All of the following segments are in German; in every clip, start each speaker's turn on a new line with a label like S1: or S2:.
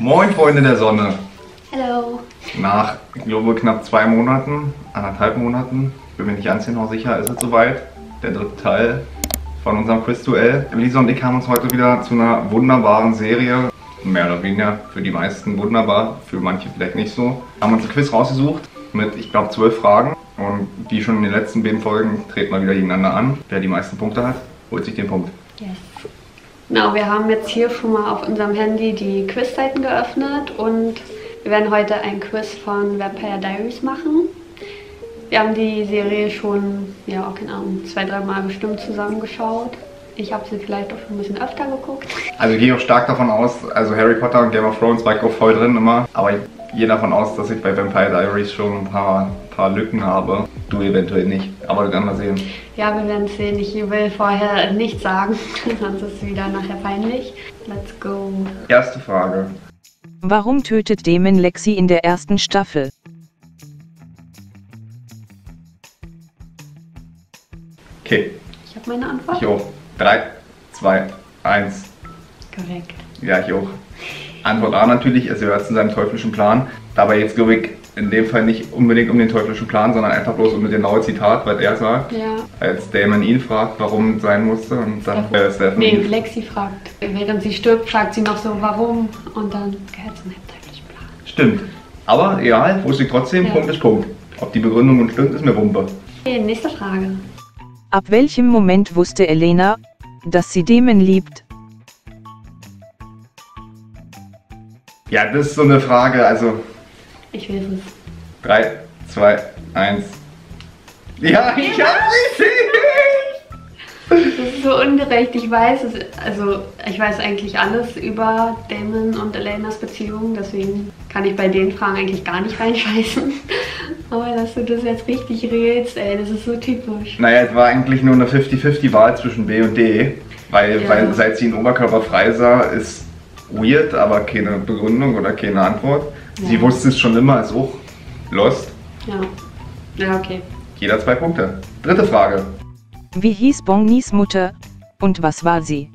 S1: Moin Freunde der Sonne.
S2: Hallo.
S1: Nach, ich glaube, knapp zwei Monaten, anderthalb Monaten, bin mir nicht ganz genau sicher, ist es soweit. Der dritte Teil von unserem Quiz-Duell. Lisa und ich haben uns heute wieder zu einer wunderbaren Serie, mehr oder weniger für die meisten wunderbar, für manche vielleicht nicht so, haben uns ein Quiz rausgesucht mit, ich glaube, zwölf Fragen. Und wie schon in den letzten beiden Folgen treten wir wieder gegeneinander an. Wer die meisten Punkte hat, holt sich den Punkt.
S2: Yes. Genau, wir haben jetzt hier schon mal auf unserem Handy die Quizseiten geöffnet und wir werden heute ein Quiz von Vampire Diaries machen. Wir haben die Serie schon, ja, auch keine Ahnung, zwei, dreimal bestimmt zusammengeschaut. Ich habe sie vielleicht auch schon ein bisschen öfter geguckt.
S1: Also ich gehe auch stark davon aus, also Harry Potter und Game of Thrones war ich auch voll drin immer, aber gehe davon aus, dass ich bei Vampire Diaries schon ein paar, paar Lücken habe. Du eventuell nicht, aber wir werden mal sehen.
S2: Ja, wir werden es sehen. Ich will vorher nichts sagen, sonst ist es wieder nachher peinlich. Let's go.
S1: Erste Frage.
S3: Warum tötet Damon Lexi in der ersten Staffel?
S1: Okay,
S2: Ich habe meine Antwort.
S1: ich auch. 3, 2, 1.
S2: Korrekt.
S1: Ja, ich auch. Antwort A natürlich, es gehört zu seinem teuflischen Plan. Dabei jetzt glaube ich in dem Fall nicht unbedingt um den teuflischen Plan, sondern einfach bloß um das genaue Zitat, was er sagt.
S2: Ja.
S1: Als Damon ihn fragt, warum es sein musste und dann äh, Stephen
S2: Nee, Lexi fragt. Während sie stirbt, fragt sie noch so, warum? Und dann gehört zum teuflischen Plan.
S1: Stimmt. Aber egal, wusste ich trotzdem,
S2: Ja.
S1: Punkt ist Punkt. Ob die Begründung nun stimmt, ist mir Wumpe.
S2: Okay, nächste Frage.
S3: Ab welchem Moment wusste Elena, dass sie Damon liebt?
S1: Ja, das ist so eine Frage, also
S2: Ich weiß es.
S1: 3, 2, 1. Ja, ich hab's richtig!
S2: Das ist so ungerecht. Ich weiß es, also ich weiß eigentlich alles über Damon und Elenas Beziehung, deswegen kann ich bei den Fragen eigentlich gar nicht reinscheißen. Aber dass du das jetzt richtig rätst, ey, das ist so typisch.
S1: Naja, es war eigentlich nur eine 50-50-Wahl zwischen B und D. Weil,
S2: Ja.
S1: weil seit sie den Oberkörper frei sah, ist weird, aber keine Begründung oder keine Antwort. Sie
S2: Ja.
S1: wusste es schon immer, ist auch lost.
S2: Ja. Ja, okay.
S1: Jeder zwei Punkte. Dritte Frage.
S3: Wie hieß Bonnies Mutter? Und was war sie?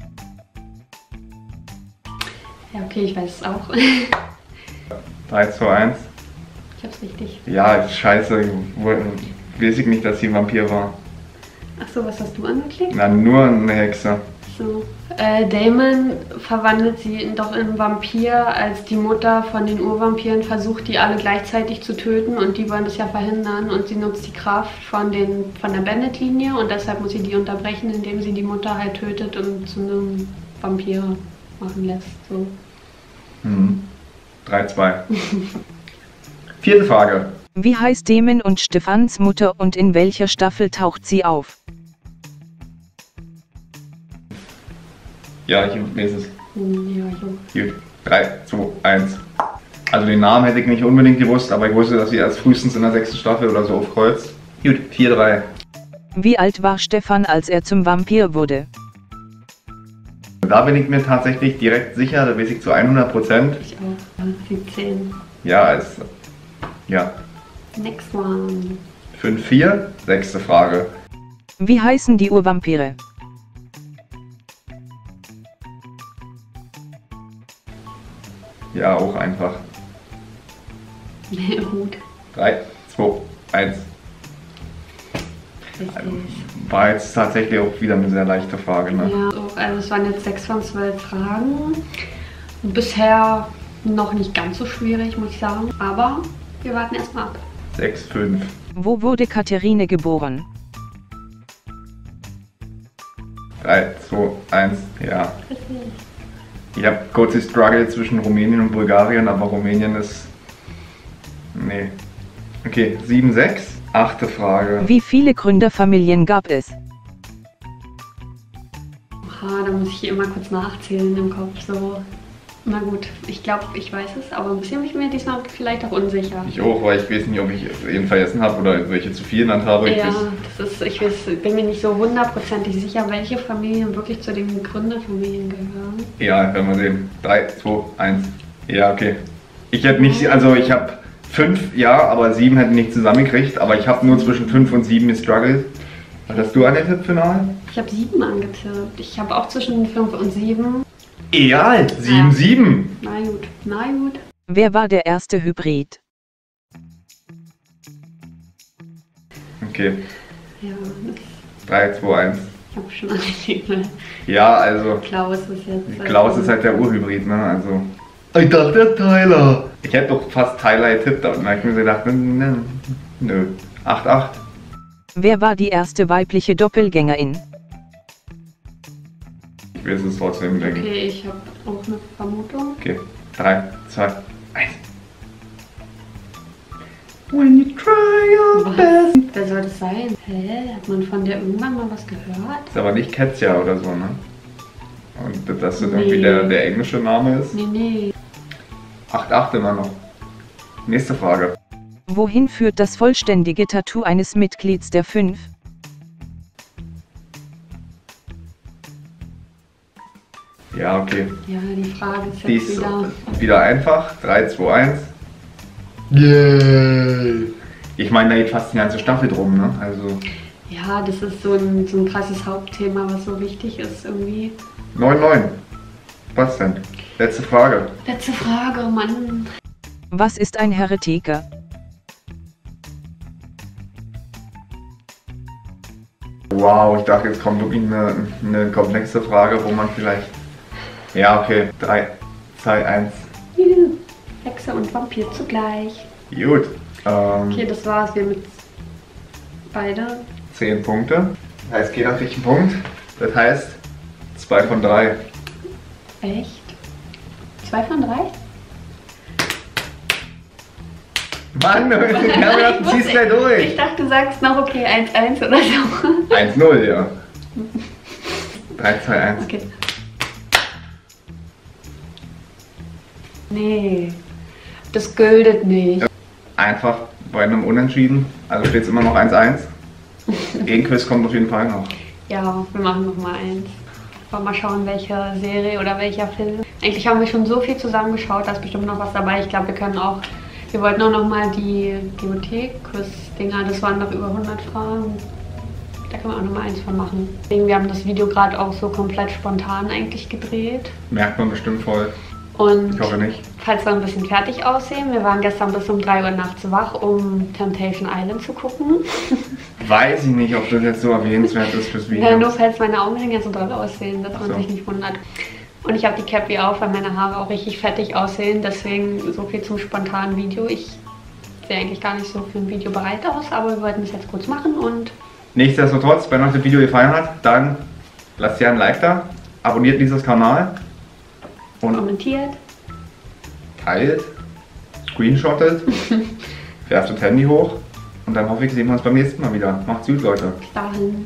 S2: Ja, okay, ich weiß es auch.
S1: 3, 2, 1.
S2: Ich hab's richtig.
S1: Ja, scheiße. Weiß ich nicht, dass sie ein Vampir war.
S2: Achso, was hast du angeklickt?
S1: Na, nur eine Hexe.
S2: So. Äh, Damon verwandelt sie doch in einen Vampir, als die Mutter von den Urvampiren versucht, die alle gleichzeitig zu töten und die wollen das ja verhindern und sie nutzt die Kraft von, den, von der Bandit-Linie und deshalb muss sie die unterbrechen, indem sie die Mutter halt tötet und zu einem Vampir machen lässt. So.
S1: Hm. 3, 2. Vierte Frage.
S3: Wie heißt Damon und Stefans Mutter und in welcher Staffel taucht sie auf?
S1: Ja, ich weiß es.
S2: Ja, jo.
S1: Gut. 3, 2, 1. Also den Namen hätte ich nicht unbedingt gewusst, aber ich wusste, dass sie erst frühestens in der sechsten Staffel oder so aufkreuzt. Gut, 4, 3.
S3: Wie alt war Stefan, als er zum Vampir wurde?
S1: Da bin ich mir tatsächlich direkt sicher, da weiß ich zu 100 Prozent.
S2: Ich auch. Ja, 17.
S1: Ja, als. Ja.
S2: Next one.
S1: 5, 4. Sechste Frage.
S3: Wie heißen die Urvampire?
S1: Ja, auch einfach.
S2: Hut.
S1: 3, 2, 1.
S2: Richtig.
S1: War jetzt tatsächlich auch wieder eine sehr leichte Frage, ne?
S2: Ja, so, also es waren jetzt sechs von zwölf Fragen. Bisher noch nicht ganz so schwierig, muss ich sagen. Aber wir warten erstmal ab.
S1: 6, 5.
S3: Wo wurde Katharine geboren?
S1: 3, 2, 1. Ja. Ich habe kurz die Struggle zwischen Rumänien und Bulgarien, aber Rumänien ist. Nee. Okay, 7, 6. Achte Frage.
S3: Wie viele Gründerfamilien gab es?
S2: Ah, da muss ich hier immer kurz nachzählen im Kopf. So. Na gut, ich glaube, ich weiß es, aber ein bisschen bin ich mir diesmal vielleicht auch unsicher.
S1: Ich auch, weil ich weiß nicht, ob ich jeden vergessen habe oder welche zu viel genannt habe. Ich
S2: Ja, das ist, ich weiß, bin mir nicht so hundertprozentig sicher, welche Familien wirklich zu den Gründerfamilien gehören.
S1: ja, werden wir sehen. 3, 2, 1. Ja, okay. Ich hätte nicht, also ich habe 5, ja, aber 7 hätte ich nicht zusammengekriegt, aber ich habe nur zwischen 5 und 7 gestruggelt. Hast du der Tipp final?
S2: Ich habe sieben angetippt. Ich habe auch zwischen fünf und sieben.
S1: Egal, 7-7.
S2: Na gut, na gut.
S3: Wer war der erste Hybrid?
S1: Okay,
S2: Ja,
S1: 3, 2, 1.
S2: ich habe schon angelegt.
S1: Ja, also
S2: Klaus ist jetzt.
S1: Klaus ist halt der Urhybrid, ne? Also. Ich dachte, der Tyler. Ich hätte doch fast Tyler getippt, aber dann hab ich mir so gedacht, nö, nö. 8-8.
S3: Wer war die erste weibliche Doppelgängerin?
S1: Ich will es trotzdem denken.
S2: Okay, ich habe auch eine Vermutung.
S1: Okay, 3, 2, 1. When you try your best.
S2: Was? Wer soll das sein? Hä? Hat man von der irgendwann mal was gehört?
S1: Ist aber nicht Katja oder so, ne? Und dass das
S2: Nee.
S1: irgendwie der, der englische Name ist.
S2: Nee, nee.
S1: 8-8 immer noch. Nächste Frage.
S3: Wohin führt das vollständige Tattoo eines Mitglieds der Fünf?
S1: Ja, okay.
S2: Ja, die Frage ist
S1: Die
S2: jetzt
S1: ist
S2: wieder.
S1: wieder einfach. 3, 2, 1. Yay! Ich meine, da geht fast die ganze Staffel drum, ne? Also
S2: Ja, das ist so ein, so ein krasses Hauptthema, was so wichtig ist irgendwie.
S1: 9, 9. Was denn? Letzte Frage.
S2: Letzte Frage, Mann.
S3: Was ist ein Heretiker?
S1: Wow, ich dachte, jetzt kommt wirklich eine, eine komplexe Frage, wo man vielleicht. Ja, okay. 3, 2, 1.
S2: Juhu. Hexe und Vampir zugleich.
S1: Gut. Ähm,
S2: Okay, das war's. Wir mit beide.
S1: 10 Punkte. Das heißt, jeder kriegt einen Punkt. Das heißt, 2 von 3.
S2: Echt? Zwei von drei?
S1: Mann, ja, du
S2: Ich
S1: ziehst gleich
S2: Ich
S1: durch.
S2: dachte, du sagst noch, okay, 1-1 oder so.
S1: 1-0, ja. 3, 2, 1.
S2: Okay. Nee, das gültet nicht.
S1: Einfach bei einem Unentschieden. Also steht es immer noch 1-1. Gegenquiz kommt auf jeden Fall noch.
S2: Ja, wir machen noch mal eins. Wollen mal schauen, welche Serie oder welcher Film. Eigentlich haben wir schon so viel zusammengeschaut, da ist bestimmt noch was dabei. Ich glaube, wir können auch. Wir wollten auch noch mal die Bibliothek-Quiz-Dinger, das waren noch über 100 Fragen. Da können wir auch noch mal eins von machen. Wir haben das Video gerade auch so komplett spontan eigentlich gedreht.
S1: Merkt man bestimmt voll.
S2: Und
S1: Ich hoffe nicht.
S2: falls wir ein bisschen fertig aussehen, wir waren gestern bis um 3 Uhr nachts wach, um Temptation Island zu gucken.
S1: Weiß ich nicht, ob das jetzt so erwähnenswert ist fürs
S2: Ja, nur
S1: Video.
S2: falls meine Augenringe so doll aussehen, dass
S1: Ach
S2: man
S1: so.
S2: sich nicht wundert. Und ich habe die Cappy auf, weil meine Haare auch richtig fettig aussehen. Deswegen so viel zum spontanen Video. Ich sehe eigentlich gar nicht so für ein Video bereit aus, aber wir wollten es jetzt kurz machen und
S1: Nichtsdestotrotz, wenn euch das Video gefallen hat, dann lasst ihr ein Like da, abonniert dieses Kanal und
S2: kommentiert.
S1: teilt, screenshottet, werft das Handy hoch und dann hoffe ich, sehen wir uns beim nächsten Mal wieder. Macht's gut, Leute.
S2: Bis dahin.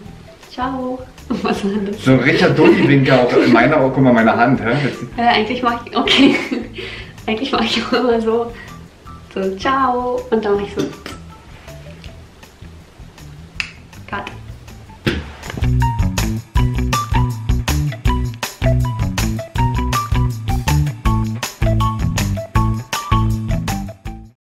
S2: Ciao. Was war das?
S1: So ein Richard Dulli-Winker auch in meiner, guck mal, meine Hand. Hä?
S2: Äh, eigentlich mache ich, okay. eigentlich mache ich auch immer so, so, ciao. Und dann mache ich so.